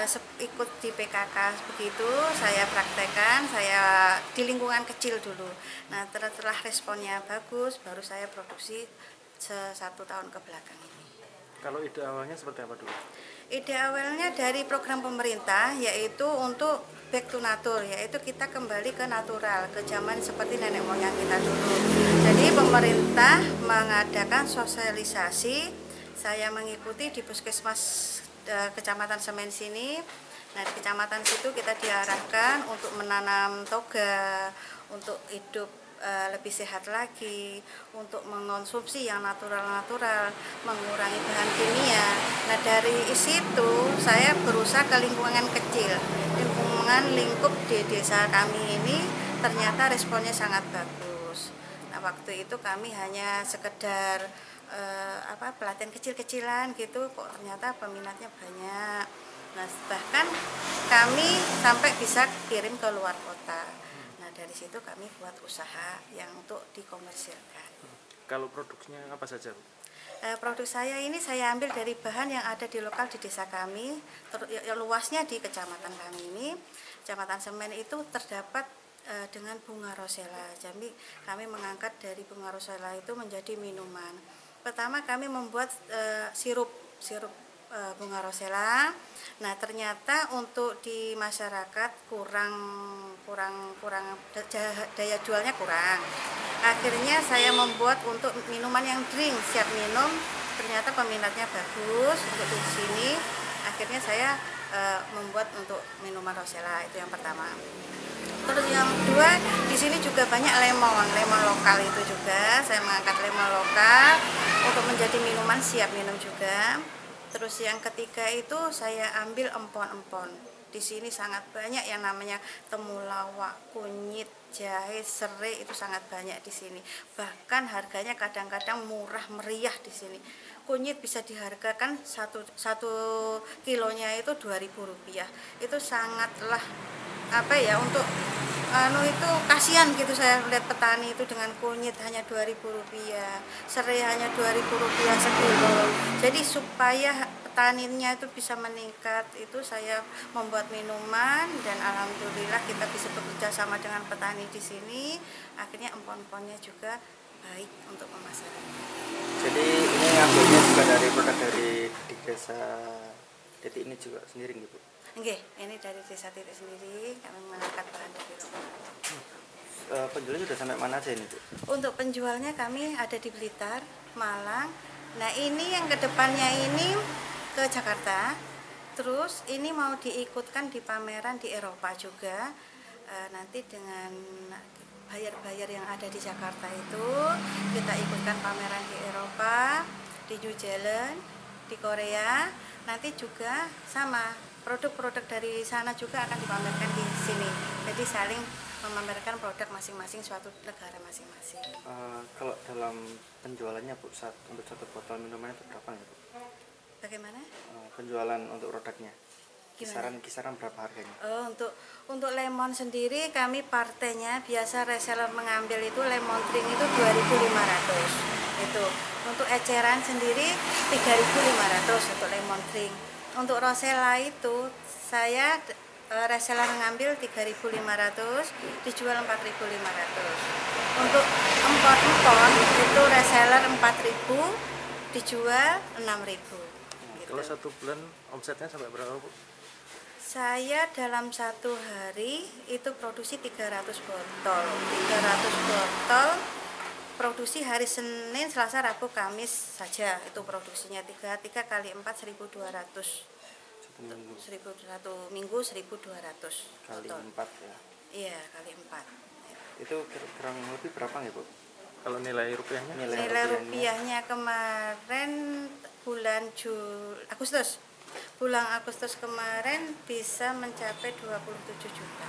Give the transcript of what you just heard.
eh, ikut di PKK begitu saya praktekkan saya di lingkungan kecil dulu. Nah setelah responnya bagus baru saya produksi satu tahun ke belakang ini. Kalau ide awalnya seperti apa dulu? ide awalnya dari program pemerintah yaitu untuk back to nature yaitu kita kembali ke natural ke zaman seperti nenek moyang kita dulu. Jadi pemerintah mengadakan sosialisasi saya mengikuti di puskesmas kecamatan Semen sini nah di kecamatan situ kita diarahkan untuk menanam toga untuk hidup eh, lebih sehat lagi untuk mengonsumsi yang natural-natural, mengurangi bahan kimia. Nah dari situ saya berusaha ke lingkungan kecil, lingkungan lingkup di desa kami ini ternyata responnya sangat bagus. Nah waktu itu kami hanya sekedar eh, apa pelatihan kecil-kecilan gitu, kok ternyata peminatnya banyak. Nah bahkan kami sampai bisa kirim ke luar kota. Nah dari situ kami buat usaha yang untuk dikomersilkan. Kalau produksinya apa saja? Bu? Eh, produk saya ini saya ambil dari bahan yang ada di lokal di desa kami, ter- ya- yang luasnya di kecamatan kami ini, kecamatan Semen itu terdapat eh, dengan bunga rosella. Jadi kami mengangkat dari bunga rosella itu menjadi minuman. Pertama kami membuat eh, sirup sirup eh, bunga rosella. Nah ternyata untuk di masyarakat kurang kurang kurang da- daya jualnya kurang. Akhirnya saya membuat untuk minuman yang drink siap minum. Ternyata peminatnya bagus untuk di sini. Akhirnya saya eh, membuat untuk minuman rosella itu yang pertama. Terus yang kedua di sini juga banyak lemon, lemon lokal itu juga. Saya mengangkat lemon lokal untuk menjadi minuman siap minum juga. Terus yang ketiga itu saya ambil empon-empon. Di sini sangat banyak yang namanya temulawak, kunyit, jahe, serai itu sangat banyak di sini. Bahkan harganya kadang-kadang murah meriah di sini. Kunyit bisa dihargakan satu, satu kilonya itu 2000 rupiah. Itu sangatlah apa ya untuk anu itu kasihan gitu saya lihat petani itu dengan kunyit hanya 2000 rupiah serai hanya 2000 rupiah sekilo. Jadi supaya petaninya itu bisa meningkat itu saya membuat minuman dan alhamdulillah kita bisa bekerja sama dengan petani di sini. Akhirnya empon-emponnya juga baik untuk pemasaran. Jadi ini ngambilnya juga dari produk dari di desa titik ini juga sendiri gitu. Oke, ini dari desa titik sendiri kami mengangkat bahan dari lokal. Eh, penjualnya sudah sampai mana aja ini bu? Untuk penjualnya kami ada di Blitar, Malang. Nah ini yang ke depannya ini ke Jakarta. Terus ini mau diikutkan di pameran di Eropa juga. Eh, nanti dengan bayar-bayar yang ada di Jakarta itu kita ikutkan pameran di Eropa, di New Zealand, di Korea. Nanti juga sama produk-produk dari sana juga akan dipamerkan di sini. Jadi saling memamerkan produk masing-masing suatu negara masing-masing. Eh, kalau dalam penjualannya bu, saat, untuk satu botol minuman itu berapa nih bu? Bagaimana? Eh, penjualan untuk produknya? Kisaran kisaran berapa harganya? Oh, untuk untuk lemon sendiri kami partainya biasa reseller mengambil itu lemon drink itu 2.500 itu untuk eceran sendiri 3.500 untuk lemon drink untuk rosella itu saya reseller mengambil 3.500 dijual 4.500 untuk empon-empon itu reseller 4.000 dijual 6.000 gitu. Kalau satu bulan omsetnya sampai berapa bu? Saya dalam satu hari itu produksi 300 botol. 300 botol produksi hari Senin, Selasa, Rabu, Kamis saja itu produksinya 3 3 kali 4 1200. Satu minggu 1000 satu minggu 1200 kali botol. empat ya. Iya, kali 4. Itu kurang lebih berapa nih bu? Kalau nilai rupiahnya? Nilai, Nilai rupiahnya? rupiahnya kemarin bulan Jul Agustus. Bulan Agustus kemarin bisa mencapai 27 juta.